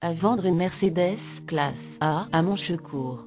À vendre une Mercedes classe A à Montchecourt.